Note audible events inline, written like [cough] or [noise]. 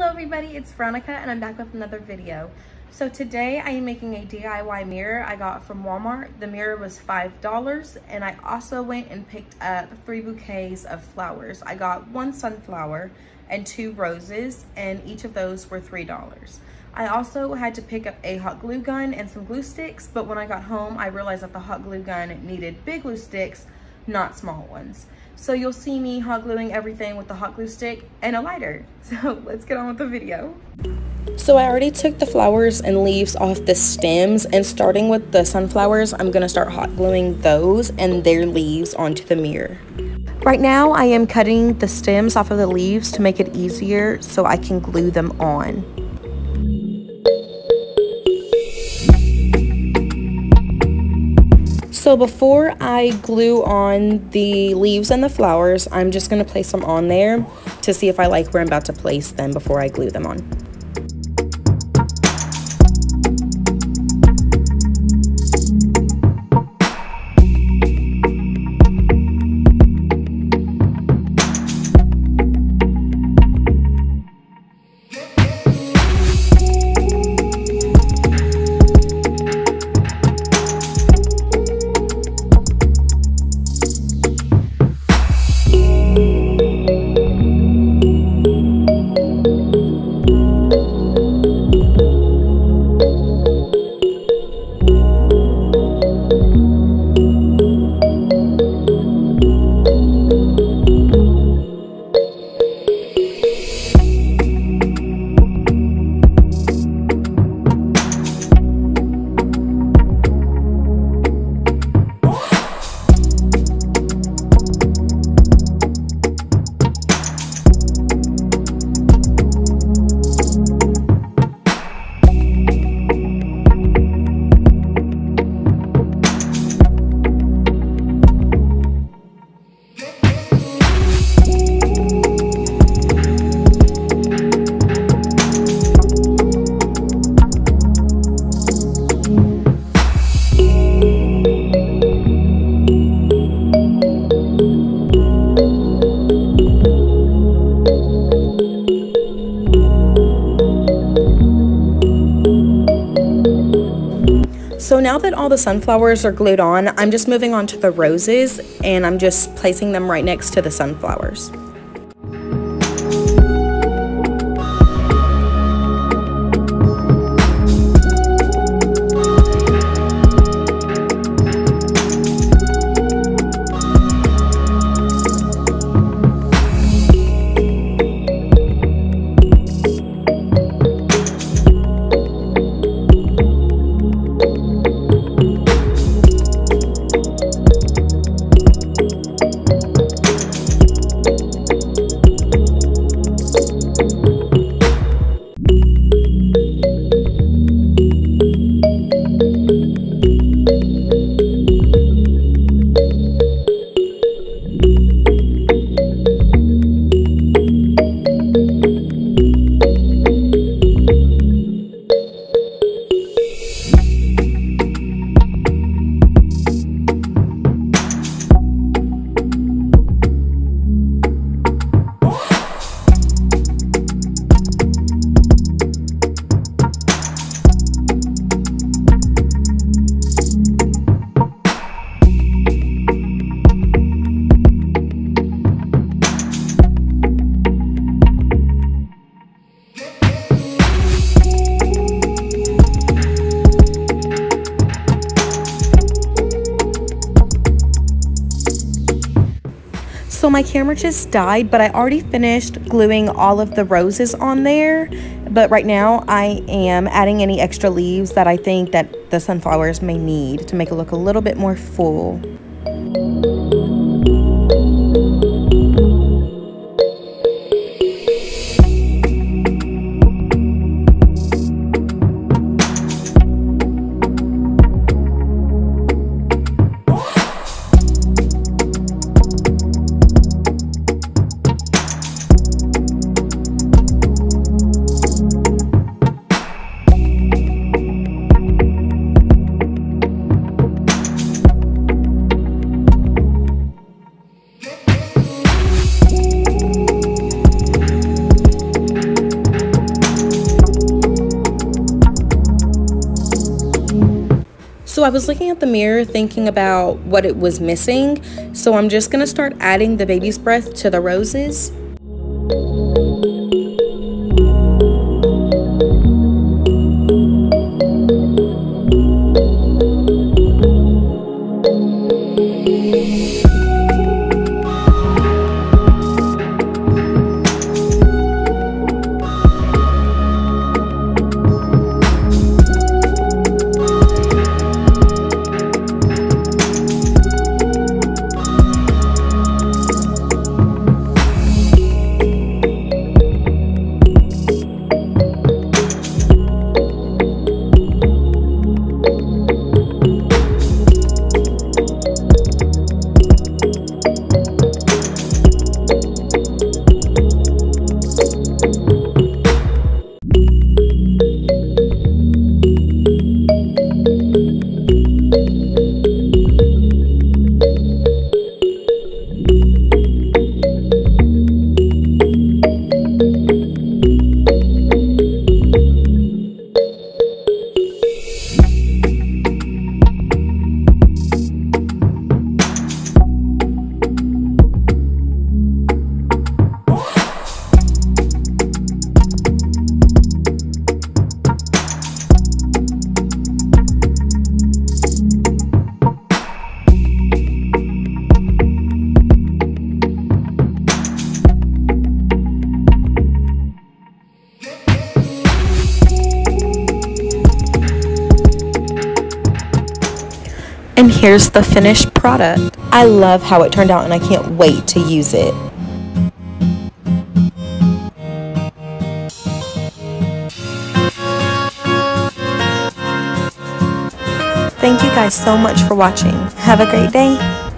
Hello everybody, it's Veronica and I'm back with another video. So today I am making a DIY mirror I got from Walmart. The mirror was $5 and I also went and picked up three bouquets of flowers. I got one sunflower and two roses and each of those were $3. I also had to pick up a hot glue gun and some glue sticks, but when I got home, I realized that the hot glue gun needed big glue sticks, not small ones. So you'll see me hot gluing everything with the hot glue stick and a lighter. [laughs] So let's get on with the video. So I already took the flowers and leaves off the stems and starting with the sunflowers, I'm gonna start hot gluing those and their leaves onto the mirror. Right now I am cutting the stems off of the leaves to make it easier so I can glue them on. So before I glue on the leaves and the flowers, I'm just going to place them on there to see if I like where I'm about to place them before I glue them on. Now that all the sunflowers are glued on, I'm just moving on to the roses and I'm just placing them right next to the sunflowers. So my camera just died, but I already finished gluing all of the roses on there. But right now I am adding any extra leaves that I think that the sunflowers may need to make it look a little bit more full. Was looking at the mirror thinking about what it was missing. So I'm just to start adding the baby's breath to the roses. And here's the finished product. I love how it turned out and I can't wait to use it. Thank you guys so much for watching. Have a great day.